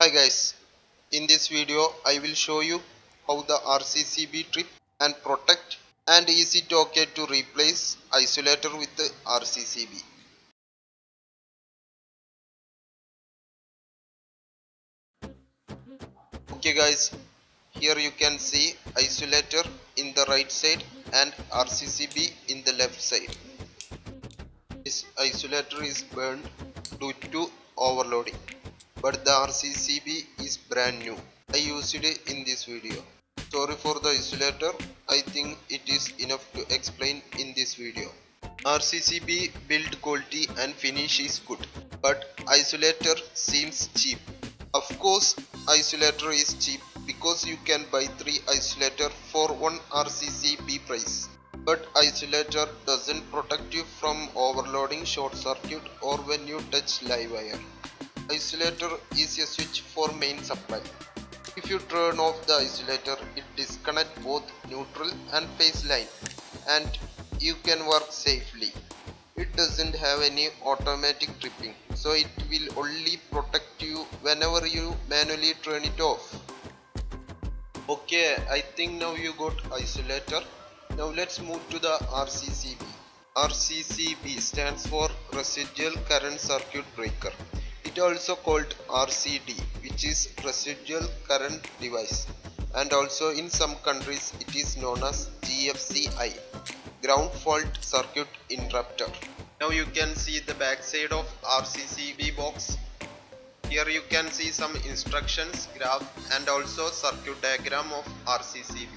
Hi guys, in this video I will show you how the RCCB trip and protect and is it okay to replace isolator with the RCCB. Okay guys, here you can see isolator in the right side and RCCB in the left side. This isolator is burned due to overloading but the RCCB is brand new. I used it in this video. Sorry for the isolator, I think it is enough to explain in this video. RCCB build quality and finish is good, but isolator seems cheap. Of course, isolator is cheap because you can buy 3 isolator for 1 RCCB price. But isolator doesn't protect you from overloading short circuit or when you touch live wire. Isolator is a switch for main supply. If you turn off the isolator, it disconnects both neutral and phase line and you can work safely. It doesn't have any automatic tripping, so it will only protect you whenever you manually turn it off. Okay, I think now you got isolator. Now let's move to the RCCB. RCCB stands for Residual Current Circuit Breaker. It also called RCD, which is Residual Current Device, and also in some countries it is known as GFCI, Ground Fault Circuit Interrupter. Now you can see the back side of RCCB box. Here you can see some instructions, graph, and also circuit diagram of RCCB.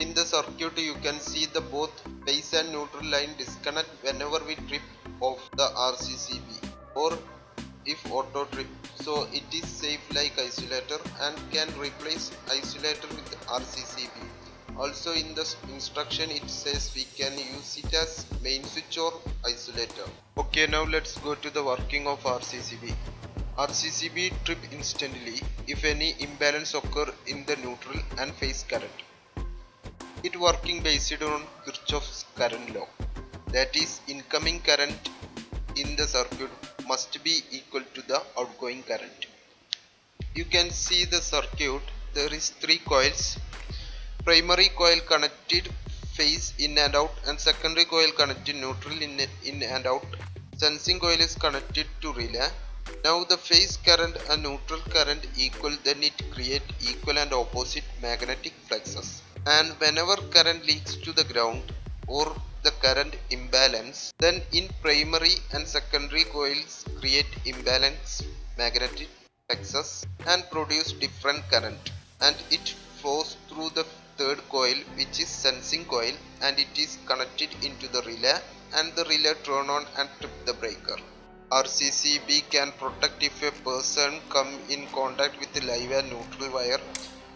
In the circuit you can see the both phase and neutral line disconnect whenever we trip off the RCCB or if auto trip. So it is safe like isolator and can replace isolator with RCCB also in the instruction it says we can use it as main switch or isolator. Okay now let's go to the working of RCCB RCCB trip instantly if any imbalance occur in the neutral and phase current. It working based on Kirchhoff's current law. That is incoming current in the circuit must be equal to the outgoing current. You can see the circuit. There is three coils. Primary coil connected phase in and out and secondary coil connected neutral in, in and out. Sensing coil is connected to relay. Now the phase current and neutral current equal then it create equal and opposite magnetic fluxes and whenever current leaks to the ground or the current imbalance then in primary and secondary coils create imbalance magnetic fluxes and produce different current. And it flows through the third coil which is sensing coil and it is connected into the relay and the relay turn on and trip the breaker. RCCB can protect if a person come in contact with live and neutral wire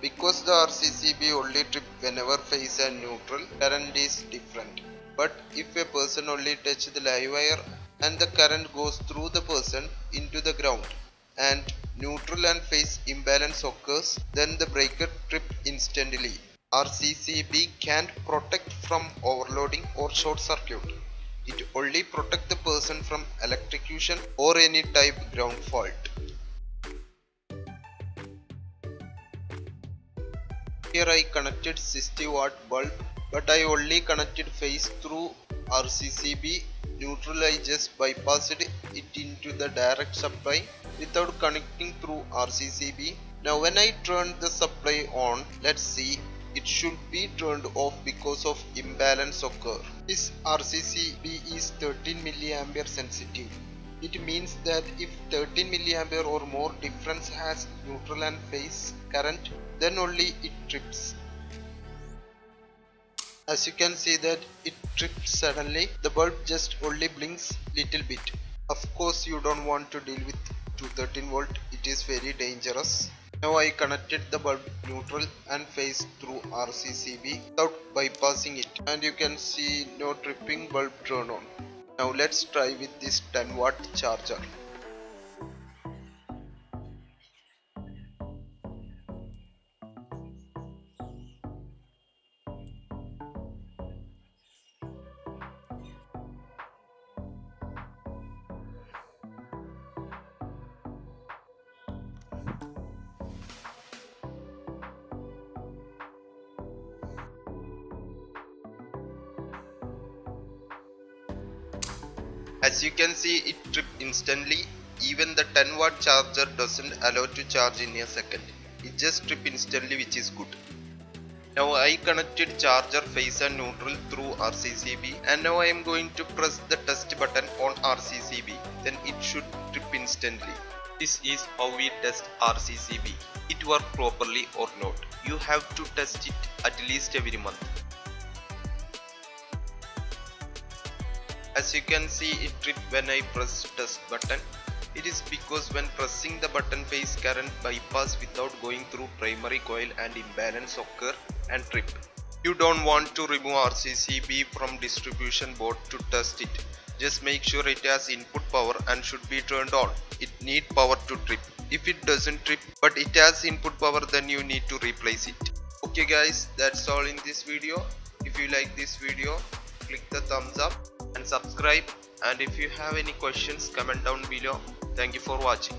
because the RCCB only trip whenever phase and neutral current is different. But if a person only touch the live wire and the current goes through the person into the ground and neutral and phase imbalance occurs then the breaker trip instantly. RCCB can't protect from overloading or short circuit. It only protect the person from electrocution or any type ground fault Here I connected 60 watt bulb but I only connected phase through RCCB neutral I just bypassed it into the direct supply without connecting through RCCB. Now when I turn the supply on let's see it should be turned off because of imbalance occur. This RCCB is 13 milliampere sensitive. It means that if 13 milliampere or more difference has neutral and phase current then only it trips. As you can see that it trips suddenly the bulb just only blinks little bit. Of course you don't want to deal with 213 volt it is very dangerous. Now I connected the bulb neutral and phase through RCCB without bypassing it and you can see no tripping bulb turn on. Now let's try with this 10 watt charger. As you can see it tripped instantly. Even the 10 watt charger doesn't allow to charge in a second. It just trip instantly which is good. Now I connected charger phase and neutral through RCCB and now I am going to press the test button on RCCB then it should trip instantly. This is how we test RCCB. It work properly or not. You have to test it at least every month. As you can see it trip when I press test button. It is because when pressing the button phase current bypass without going through primary coil and imbalance occur and trip. You don't want to remove RCCB from distribution board to test it. Just make sure it has input power and should be turned on. It need power to trip. If it doesn't trip but it has input power then you need to replace it. Okay guys that's all in this video. If you like this video click the thumbs up and subscribe and if you have any questions comment down below. Thank you for watching.